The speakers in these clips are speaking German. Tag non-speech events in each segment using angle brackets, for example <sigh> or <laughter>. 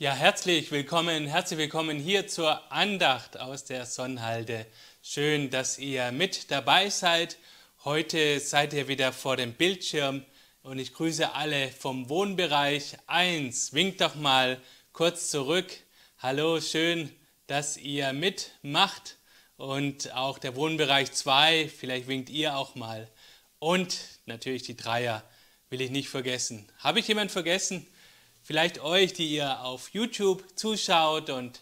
Ja, herzlich willkommen, herzlich willkommen hier zur Andacht aus der Sonnhalde. Schön, dass ihr mit dabei seid. Heute seid ihr wieder vor dem Bildschirm und ich grüße alle vom Wohnbereich 1. Winkt doch mal kurz zurück. Hallo, schön, dass ihr mitmacht und auch der Wohnbereich 2, vielleicht winkt ihr auch mal. Und natürlich die Dreier will ich nicht vergessen. Habe ich jemand vergessen? Vielleicht euch, die ihr auf YouTube zuschaut und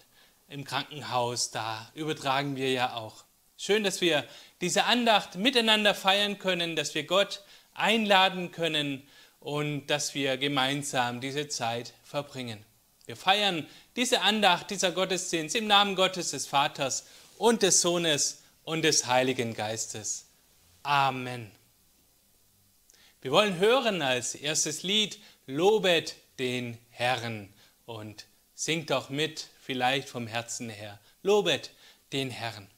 im Krankenhaus, da übertragen wir ja auch. Schön, dass wir diese Andacht miteinander feiern können, dass wir Gott einladen können und dass wir gemeinsam diese Zeit verbringen. Wir feiern diese Andacht, dieser Gottesdienst im Namen Gottes des Vaters und des Sohnes und des Heiligen Geistes. Amen. Wir wollen hören als erstes Lied Lobet den Herrn und singt doch mit, vielleicht vom Herzen her. Lobet den Herrn.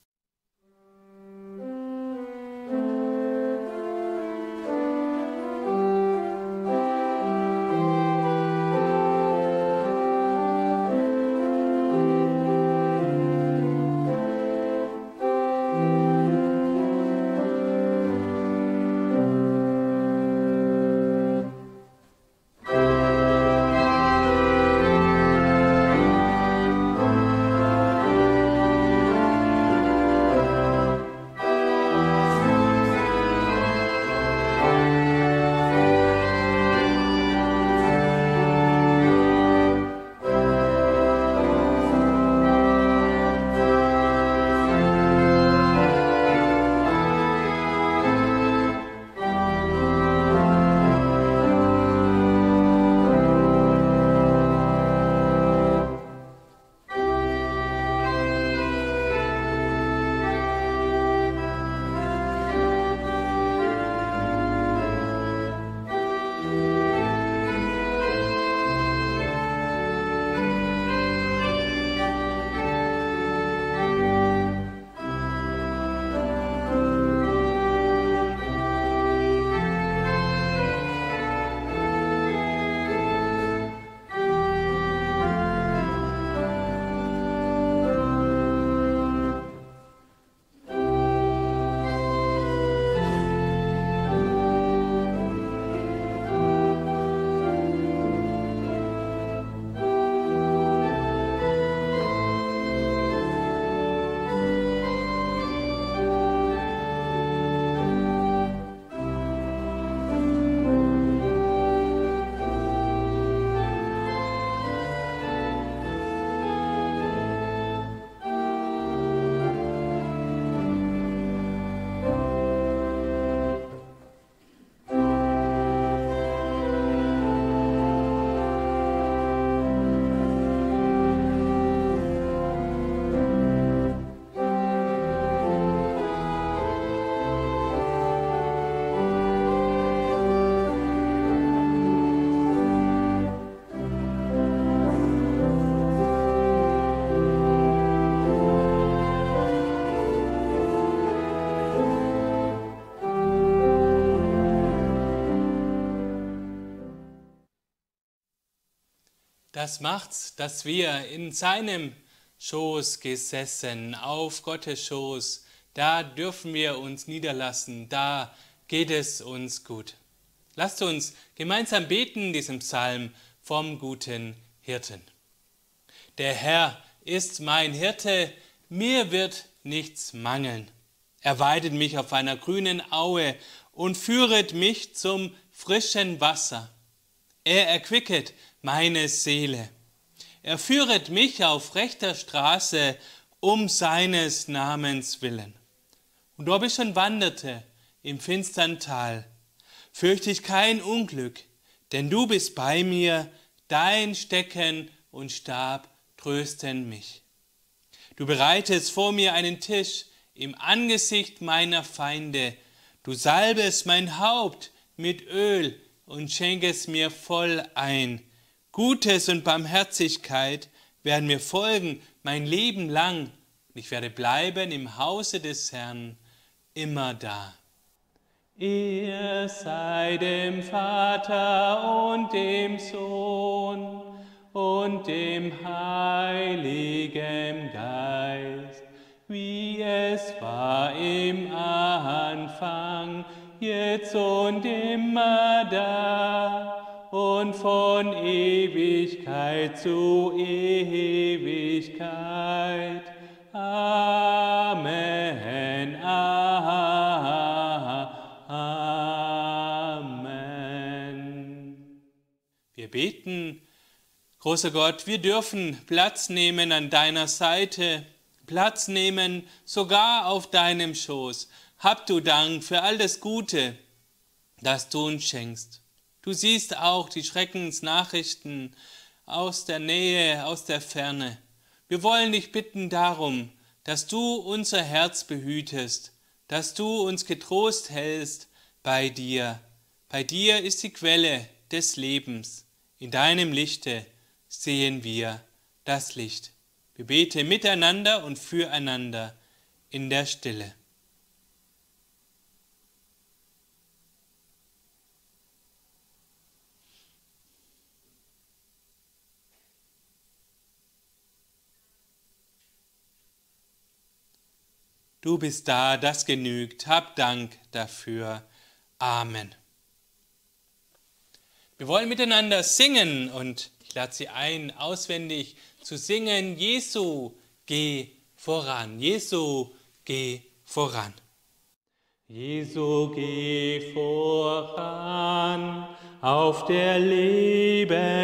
Das macht's, dass wir in seinem Schoß gesessen, auf Gottes Schoß, da dürfen wir uns niederlassen, da geht es uns gut. Lasst uns gemeinsam beten diesem Psalm vom guten Hirten. Der Herr ist mein Hirte, mir wird nichts mangeln. Er weidet mich auf einer grünen Aue und führet mich zum frischen Wasser. Er erquicket meine Seele. Er führet mich auf rechter Straße um seines Namens willen. Und ob ich schon wanderte im finstern Tal, fürchte ich kein Unglück, denn du bist bei mir, dein Stecken und Stab trösten mich. Du bereitest vor mir einen Tisch im Angesicht meiner Feinde, du salbest mein Haupt mit Öl und schenkest mir voll ein. Gutes und Barmherzigkeit werden mir folgen mein Leben lang und ich werde bleiben im Hause des Herrn immer da. Ihr sei dem Vater und dem Sohn und dem Heiligen Geist, wie es war im Anfang, jetzt und immer da und von Ewigkeit zu Ewigkeit. Amen. Amen. Wir beten Großer Gott, wir dürfen Platz nehmen an deiner Seite, Platz nehmen sogar auf deinem Schoß. Hab du Dank für all das Gute, das du uns schenkst. Du siehst auch die Schreckensnachrichten aus der Nähe, aus der Ferne. Wir wollen dich bitten darum, dass du unser Herz behütest, dass du uns getrost hältst bei dir. Bei dir ist die Quelle des Lebens. In deinem Lichte sehen wir das Licht. Wir beten miteinander und füreinander in der Stille. Du bist da, das genügt. Hab Dank dafür. Amen. Wir wollen miteinander singen und ich lade Sie ein, auswendig zu singen, Jesu, geh voran. Jesu, geh voran. Jesu, geh voran auf der Lebensbahn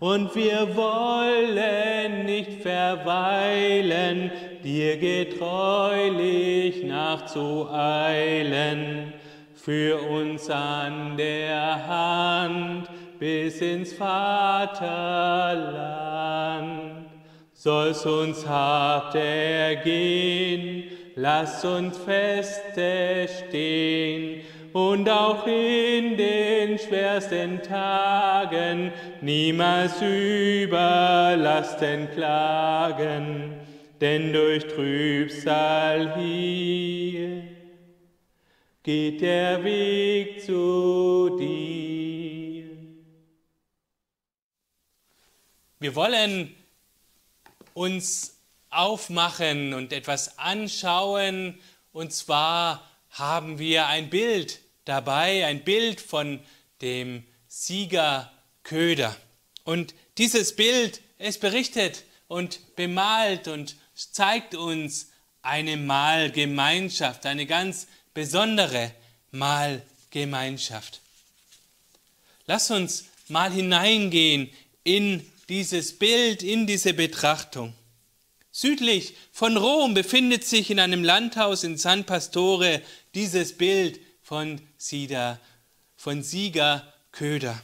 und wir wollen nicht verweilen, dir getreulich nachzueilen, für uns an der Hand bis ins Vaterland. Soll's uns hart ergehen, lass uns feste stehen und auch in den schwersten Tagen niemals überlasten klagen, denn durch Trübsal hier geht der Weg zu dir. Wir wollen uns aufmachen und etwas anschauen. Und zwar haben wir ein Bild dabei, ein Bild von dem Sieger Köder. Und dieses Bild, es berichtet und bemalt und zeigt uns eine Mahlgemeinschaft, eine ganz besondere Mahlgemeinschaft. Lass uns mal hineingehen in dieses Bild, in diese Betrachtung. Südlich von Rom befindet sich in einem Landhaus in San Pastore dieses Bild von, Sida, von Sieger Köder.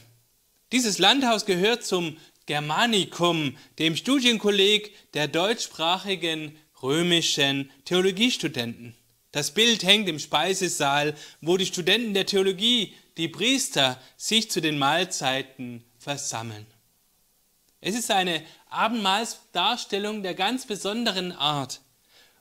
Dieses Landhaus gehört zum Germanicum, dem Studienkolleg der deutschsprachigen römischen Theologiestudenten. Das Bild hängt im Speisesaal, wo die Studenten der Theologie, die Priester, sich zu den Mahlzeiten versammeln. Es ist eine Abendmahlsdarstellung der ganz besonderen Art.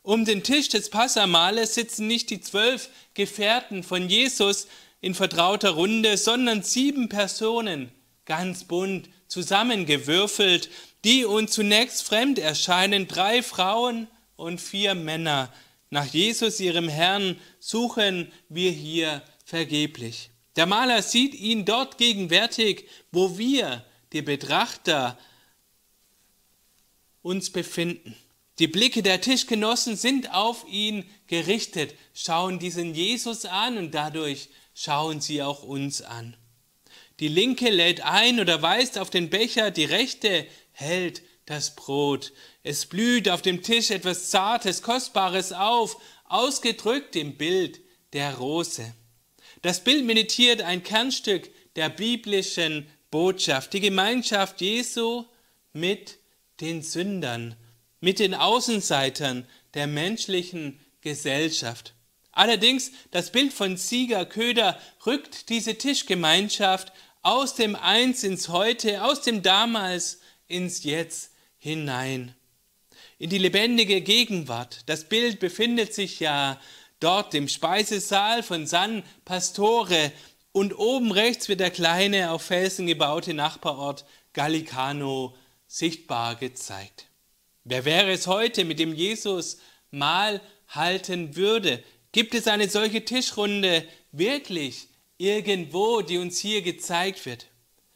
Um den Tisch des Passamales sitzen nicht die zwölf Gefährten von Jesus in vertrauter Runde, sondern sieben Personen, ganz bunt zusammengewürfelt, die uns zunächst fremd erscheinen, drei Frauen und vier Männer. Nach Jesus, ihrem Herrn, suchen wir hier vergeblich. Der Maler sieht ihn dort gegenwärtig, wo wir, die Betrachter, uns befinden. Die Blicke der Tischgenossen sind auf ihn gerichtet, schauen diesen Jesus an und dadurch schauen sie auch uns an. Die linke lädt ein oder weist auf den Becher, die rechte hält das Brot. Es blüht auf dem Tisch etwas Zartes, Kostbares auf, ausgedrückt im Bild der Rose. Das Bild meditiert ein Kernstück der biblischen Botschaft, die Gemeinschaft Jesu mit den Sündern, mit den Außenseitern der menschlichen Gesellschaft. Allerdings, das Bild von Sieger Köder rückt diese Tischgemeinschaft aus dem Eins ins Heute, aus dem Damals ins Jetzt hinein. In die lebendige Gegenwart. Das Bild befindet sich ja dort im Speisesaal von San Pastore und oben rechts wird der kleine auf Felsen gebaute Nachbarort Gallicano sichtbar gezeigt. Wer wäre es heute, mit dem Jesus Mahl halten würde? Gibt es eine solche Tischrunde wirklich irgendwo, die uns hier gezeigt wird?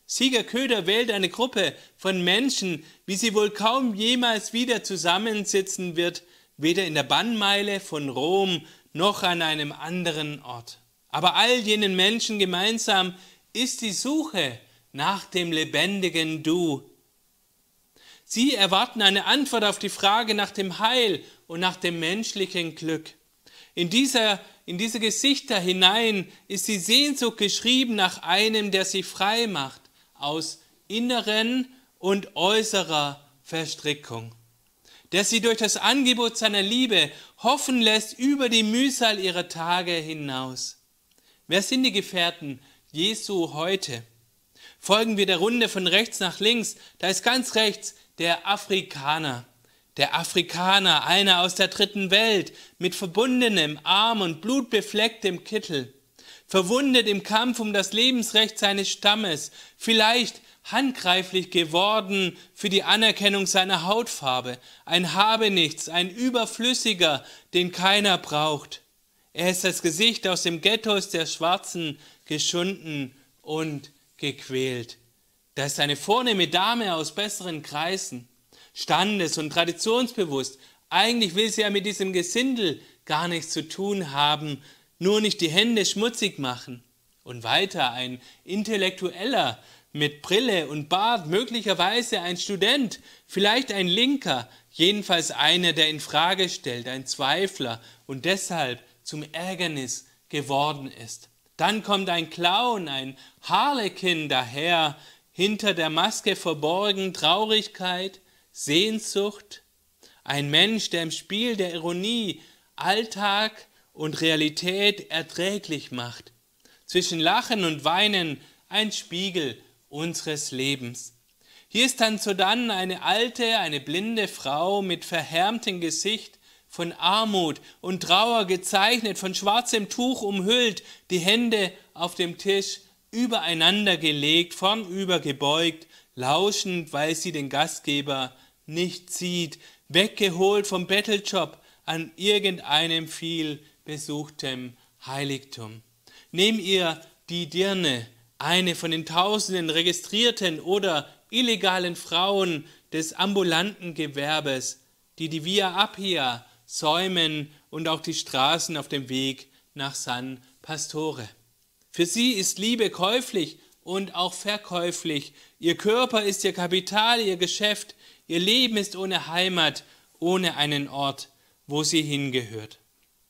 Sieger Köder wählt eine Gruppe von Menschen, wie sie wohl kaum jemals wieder zusammensitzen wird, weder in der Bannmeile von Rom noch an einem anderen Ort. Aber all jenen Menschen gemeinsam ist die Suche nach dem lebendigen Du. Sie erwarten eine Antwort auf die Frage nach dem Heil und nach dem menschlichen Glück. In, dieser, in diese Gesichter hinein ist die Sehnsucht geschrieben nach einem, der sie frei macht aus inneren und äußerer Verstrickung, der sie durch das Angebot seiner Liebe hoffen lässt über die Mühsal ihrer Tage hinaus. Wer sind die Gefährten Jesu heute? Folgen wir der Runde von rechts nach links, da ist ganz rechts der Afrikaner. Der Afrikaner, einer aus der dritten Welt, mit verbundenem Arm und blutbeflecktem Kittel verwundet im Kampf um das Lebensrecht seines Stammes, vielleicht handgreiflich geworden für die Anerkennung seiner Hautfarbe, ein Habenichts, ein Überflüssiger, den keiner braucht. Er ist das Gesicht aus dem Ghettos der Schwarzen, geschunden und gequält. Da ist eine vornehme Dame aus besseren Kreisen, standes- und traditionsbewusst. Eigentlich will sie ja mit diesem Gesindel gar nichts zu tun haben, nur nicht die Hände schmutzig machen. Und weiter ein Intellektueller mit Brille und Bart, möglicherweise ein Student, vielleicht ein Linker, jedenfalls einer, der in Frage stellt, ein Zweifler und deshalb zum Ärgernis geworden ist. Dann kommt ein Clown, ein Harlekin daher, hinter der Maske verborgen Traurigkeit, Sehnsucht, ein Mensch, der im Spiel der Ironie Alltag und Realität erträglich macht. Zwischen Lachen und Weinen ein Spiegel unseres Lebens. Hier ist dann so dann eine alte, eine blinde Frau mit verhärmtem Gesicht, von Armut und Trauer gezeichnet, von schwarzem Tuch umhüllt, die Hände auf dem Tisch übereinander gelegt, vornüber gebeugt, lauschend, weil sie den Gastgeber nicht sieht, weggeholt vom Betteljob an irgendeinem viel besuchtem Heiligtum. Nehmt ihr die Dirne, eine von den tausenden registrierten oder illegalen Frauen des ambulanten Gewerbes, die die Via Appia säumen und auch die Straßen auf dem Weg nach San Pastore. Für sie ist Liebe käuflich und auch verkäuflich. Ihr Körper ist ihr Kapital, ihr Geschäft. Ihr Leben ist ohne Heimat, ohne einen Ort, wo sie hingehört.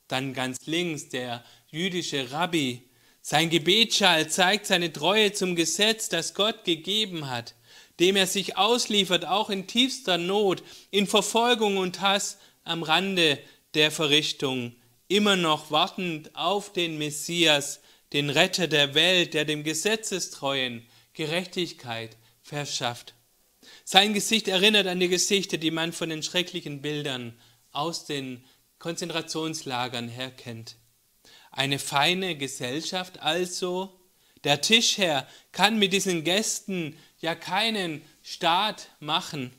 Dann ganz links der jüdische Rabbi. Sein Gebetsschal zeigt seine Treue zum Gesetz, das Gott gegeben hat, dem er sich ausliefert, auch in tiefster Not, in Verfolgung und Hass am Rande der Verrichtung, immer noch wartend auf den Messias, den Retter der Welt, der dem Gesetzestreuen Gerechtigkeit verschafft. Sein Gesicht erinnert an die Gesichter, die man von den schrecklichen Bildern aus den Konzentrationslagern her kennt. Eine feine Gesellschaft also. Der Tischherr kann mit diesen Gästen ja keinen Staat machen.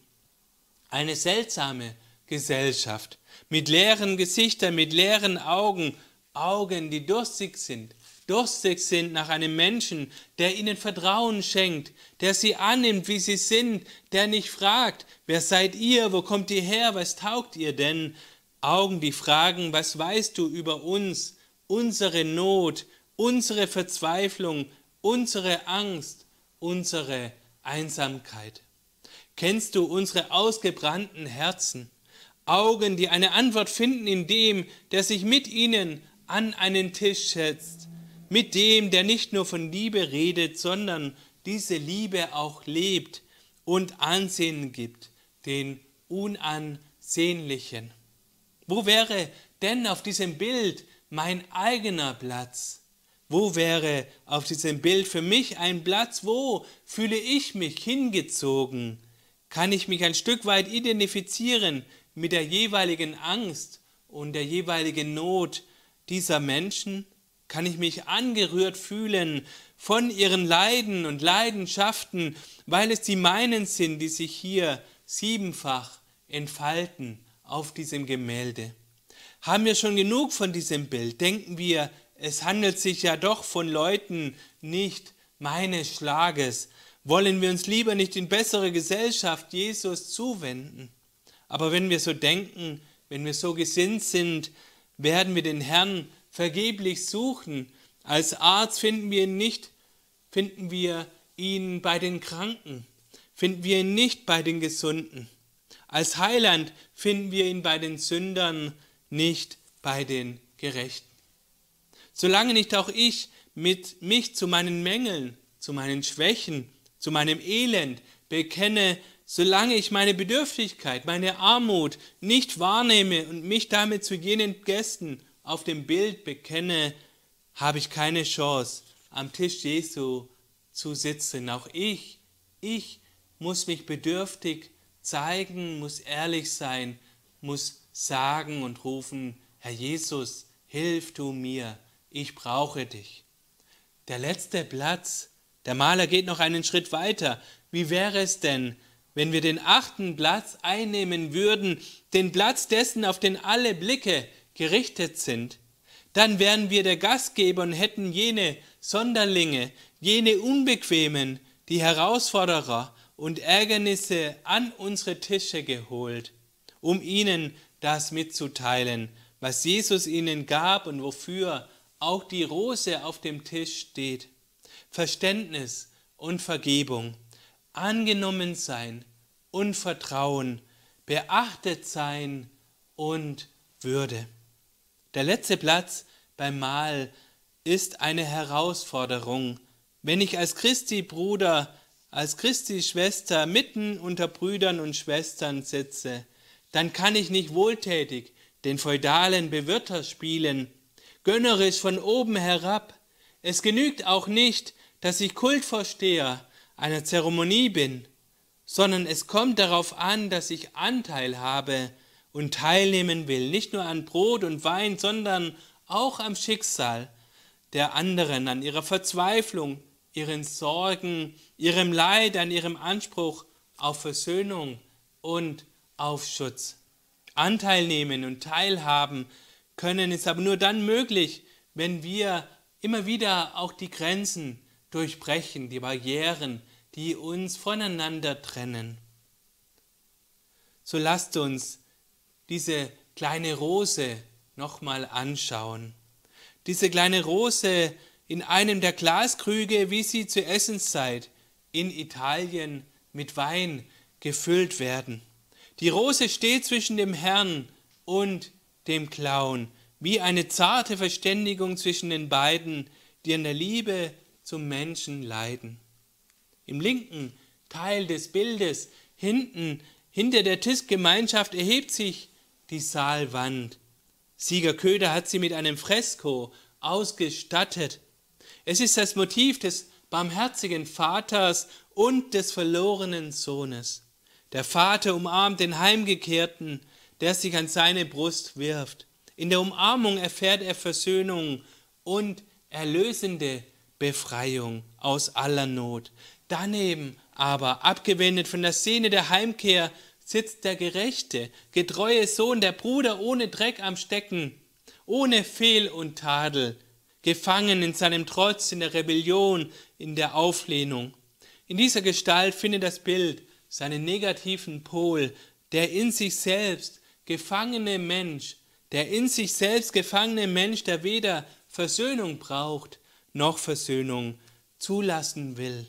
Eine seltsame Gesellschaft mit leeren Gesichtern, mit leeren Augen, Augen, die durstig sind, durstig sind nach einem Menschen, der ihnen Vertrauen schenkt, der sie annimmt, wie sie sind, der nicht fragt, wer seid ihr, wo kommt ihr her, was taugt ihr denn, Augen, die fragen, was weißt du über uns, unsere Not, unsere Verzweiflung, unsere Angst, unsere Einsamkeit. Kennst du unsere ausgebrannten Herzen? Augen, die eine Antwort finden in dem, der sich mit ihnen an einen Tisch setzt, mit dem, der nicht nur von Liebe redet, sondern diese Liebe auch lebt und Ansehen gibt, den Unansehnlichen. Wo wäre denn auf diesem Bild mein eigener Platz? Wo wäre auf diesem Bild für mich ein Platz? Wo fühle ich mich hingezogen? Kann ich mich ein Stück weit identifizieren mit der jeweiligen Angst und der jeweiligen Not dieser Menschen? Kann ich mich angerührt fühlen von ihren Leiden und Leidenschaften, weil es die meinen sind, die sich hier siebenfach entfalten auf diesem Gemälde. Haben wir schon genug von diesem Bild? Denken wir, es handelt sich ja doch von Leuten nicht meines Schlages. Wollen wir uns lieber nicht in bessere Gesellschaft Jesus zuwenden? Aber wenn wir so denken, wenn wir so gesinnt sind, werden wir den Herrn vergeblich suchen. Als Arzt finden wir ihn nicht, finden wir ihn bei den Kranken, finden wir ihn nicht bei den Gesunden. Als Heiland finden wir ihn bei den Sündern, nicht bei den Gerechten. Solange nicht auch ich mit mich zu meinen Mängeln, zu meinen Schwächen, zu meinem Elend bekenne, solange ich meine Bedürftigkeit, meine Armut nicht wahrnehme und mich damit zu jenen Gästen auf dem Bild bekenne, habe ich keine Chance, am Tisch Jesu zu sitzen. Auch ich, ich muss mich bedürftig zeigen, muss ehrlich sein, muss sagen und rufen, Herr Jesus, hilf du mir, ich brauche dich. Der letzte Platz, der Maler geht noch einen Schritt weiter. Wie wäre es denn, wenn wir den achten Platz einnehmen würden, den Platz dessen, auf den alle Blicke gerichtet sind? Dann wären wir der Gastgeber und hätten jene Sonderlinge, jene Unbequemen, die Herausforderer und Ärgernisse an unsere Tische geholt, um ihnen das mitzuteilen, was Jesus ihnen gab und wofür auch die Rose auf dem Tisch steht. Verständnis und Vergebung, angenommen sein und Vertrauen, beachtet sein und Würde. Der letzte Platz beim Mahl ist eine Herausforderung. Wenn ich als Christi Bruder, als Christi Schwester mitten unter Brüdern und Schwestern sitze, dann kann ich nicht wohltätig den feudalen Bewirter spielen, gönnerisch von oben herab. Es genügt auch nicht, dass ich Kultvorsteher einer Zeremonie bin, sondern es kommt darauf an, dass ich Anteil habe und teilnehmen will, nicht nur an Brot und Wein, sondern auch am Schicksal der anderen, an ihrer Verzweiflung, ihren Sorgen, ihrem Leid, an ihrem Anspruch auf Versöhnung und auf Schutz. Anteil nehmen und teilhaben können ist aber nur dann möglich, wenn wir immer wieder auch die Grenzen durchbrechen, die Barrieren, die uns voneinander trennen. So lasst uns diese kleine Rose nochmal anschauen. Diese kleine Rose in einem der Glaskrüge, wie sie zur Essenszeit in Italien mit Wein gefüllt werden. Die Rose steht zwischen dem Herrn und dem Clown, wie eine zarte Verständigung zwischen den beiden, die an der Liebe zum Menschen leiden. Im linken Teil des Bildes, hinten, hinter der Tischgemeinschaft, erhebt sich die Saalwand. Sieger Köder hat sie mit einem Fresko ausgestattet. Es ist das Motiv des barmherzigen Vaters und des verlorenen Sohnes. Der Vater umarmt den Heimgekehrten, der sich an seine Brust wirft. In der Umarmung erfährt er Versöhnung und erlösende Befreiung aus aller Not. Daneben aber, abgewendet von der Szene der Heimkehr, sitzt der gerechte, getreue Sohn, der Bruder ohne Dreck am Stecken, ohne Fehl und Tadel, gefangen in seinem Trotz, in der Rebellion, in der Auflehnung. In dieser Gestalt findet das Bild seinen negativen Pol, der in sich selbst gefangene Mensch, der in sich selbst gefangene Mensch, der weder Versöhnung braucht, noch Versöhnung zulassen will.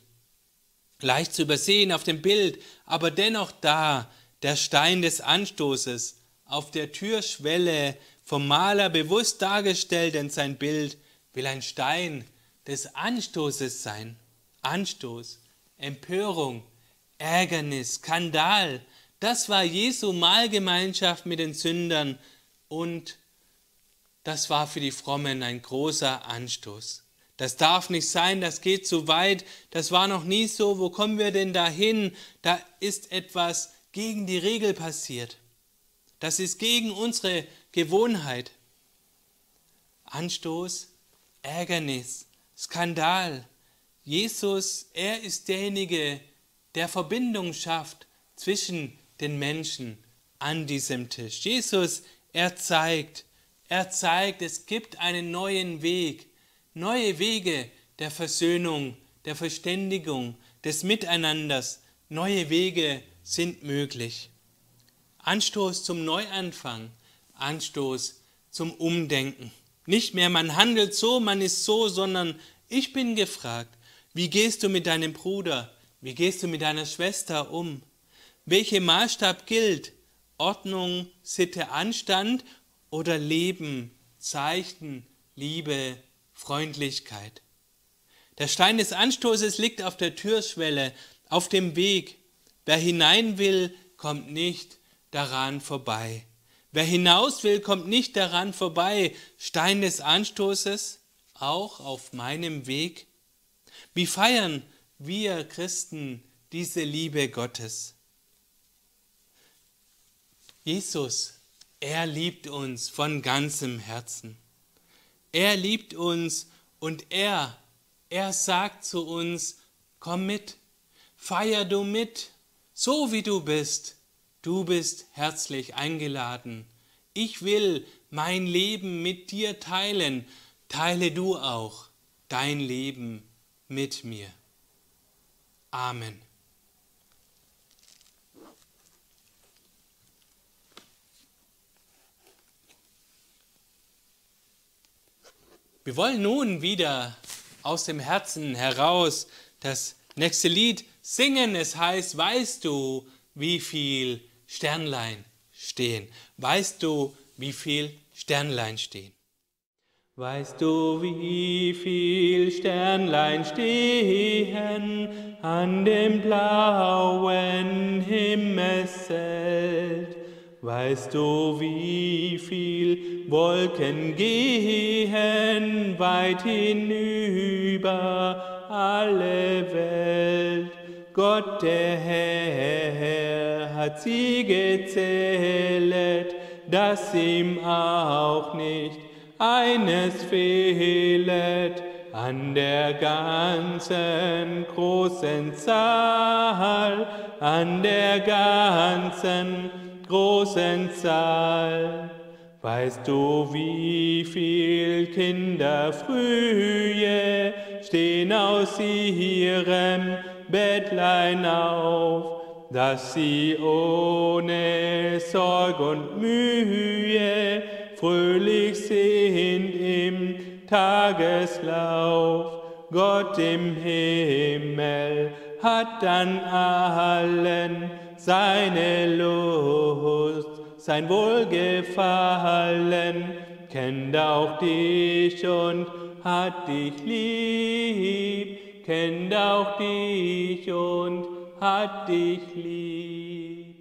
Leicht zu übersehen auf dem Bild, aber dennoch da, der Stein des Anstoßes, auf der Türschwelle vom Maler bewusst dargestellt, denn sein Bild will ein Stein des Anstoßes sein. Anstoß, Empörung, Ärgernis, Skandal, das war Jesu Mahlgemeinschaft mit den Sündern und das war für die Frommen ein großer Anstoß. Das darf nicht sein, das geht zu weit, das war noch nie so, wo kommen wir denn dahin? Da ist etwas gegen die Regel passiert. Das ist gegen unsere Gewohnheit. Anstoß, Ärgernis, Skandal. Jesus, er ist derjenige, der Verbindung schafft zwischen den Menschen an diesem Tisch. Jesus, er zeigt, er zeigt, es gibt einen neuen Weg, neue Wege der Versöhnung, der Verständigung, des Miteinanders. Neue Wege sind möglich. Anstoß zum Neuanfang, Anstoß zum Umdenken. Nicht mehr man handelt so, man ist so, sondern ich bin gefragt, wie gehst du mit deinem Bruder, wie gehst du mit deiner Schwester um? Welcher Maßstab gilt? Ordnung, Sitte, Anstand oder Leben, Zeichen, Liebe, Freundlichkeit? Der Stein des Anstoßes liegt auf der Türschwelle, auf dem Weg. Wer hinein will, kommt nicht daran vorbei. Wer hinaus will, kommt nicht daran vorbei. Stein des Anstoßes, auch auf meinem Weg. Wie feiern wir Christen diese Liebe Gottes? Jesus, er liebt uns von ganzem Herzen. Er liebt uns und er, er sagt zu uns, komm mit, feier du mit, so wie du bist, Du bist herzlich eingeladen. Ich will mein Leben mit dir teilen. Teile du auch dein Leben mit mir. Amen. Wir wollen nun wieder aus dem Herzen heraus das nächste Lied singen. Es heißt, weißt du, wie viel Sternlein stehen. Weißt du, wie viel Sternlein stehen? Weißt du, wie viel Sternlein stehen an dem blauen Himmelszelt? Weißt du, wie viel Wolken gehen weit hinüber alle Welt? Gott der Herr hat sie gezählet, dass ihm auch nicht eines fehlet an der ganzen großen Zahl, an der ganzen großen Zahl. Weißt du, wie viel Kinder frühe stehen aus ihrem Bettlein auf, dass sie ohne Sorg und Mühe fröhlich sind im Tageslauf. Gott im Himmel hat an allen seine Lust, sein Wohlgefallen, kennt auch dich und hat dich lieb kennt auch dich und hat dich lieb.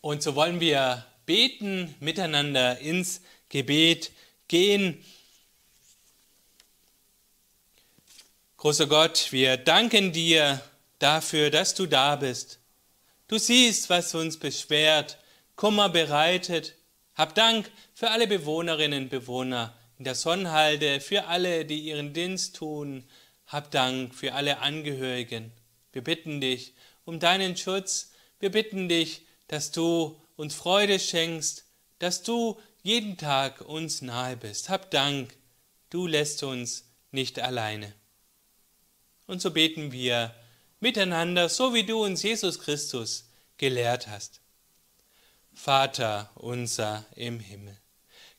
Und so wollen wir beten, miteinander ins Gebet gehen. Großer Gott, wir danken dir dafür, dass du da bist. Du siehst, was uns beschwert, Kummer bereitet. Hab Dank für alle Bewohnerinnen und Bewohner in der Sonnenhalde, für alle, die ihren Dienst tun. Hab Dank für alle Angehörigen. Wir bitten dich um deinen Schutz. Wir bitten dich, dass du uns Freude schenkst, dass du jeden Tag uns nahe bist. Hab Dank, du lässt uns nicht alleine. Und so beten wir miteinander, so wie du uns Jesus Christus gelehrt hast. Vater unser im Himmel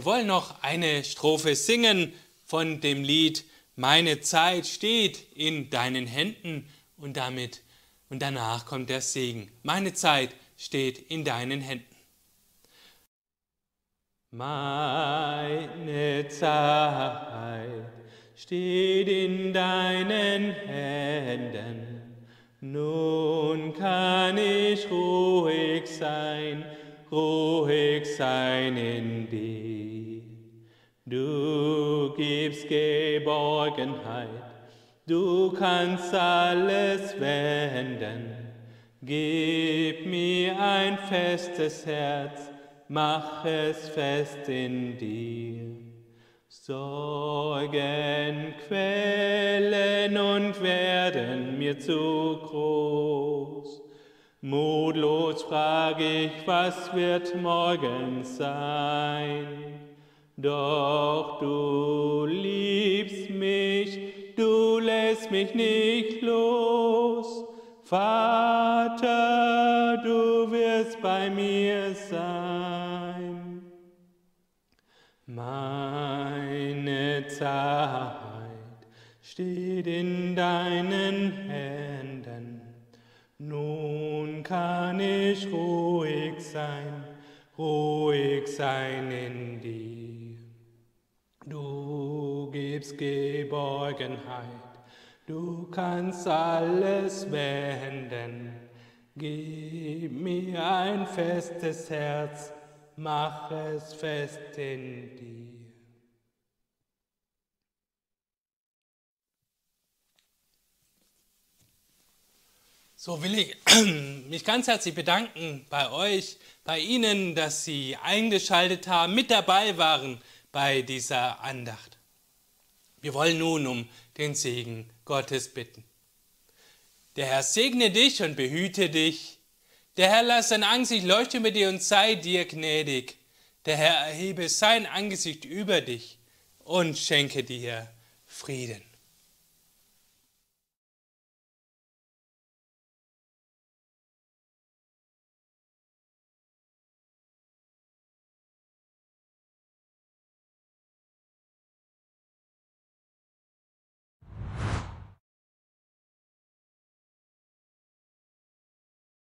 Wir wollen noch eine Strophe singen von dem Lied Meine Zeit steht in deinen Händen und damit und danach kommt der Segen. Meine Zeit steht in deinen Händen. Meine Zeit steht in deinen Händen. Nun kann ich ruhig sein, ruhig sein in dir. Du gibst Geborgenheit, du kannst alles wenden. Gib mir ein festes Herz, mach es fest in dir. Sorgen quellen und werden mir zu groß. Mutlos frage ich, was wird morgen sein? Doch du liebst mich, du lässt mich nicht los. Vater, du wirst bei mir sein. Meine Zeit steht in deinen Händen. Nun kann ich ruhig sein, ruhig sein in dir. Gibst Geborgenheit Du kannst alles wenden. Gib mir ein festes Herz, mach es fest in dir. So will ich <clears throat> mich ganz herzlich bedanken bei euch, bei Ihnen, dass Sie eingeschaltet haben, mit dabei waren bei dieser Andacht. Wir wollen nun um den Segen Gottes bitten. Der Herr segne dich und behüte dich. Der Herr lasse sein Angesicht leuchten über dir und sei dir gnädig. Der Herr erhebe sein Angesicht über dich und schenke dir Frieden.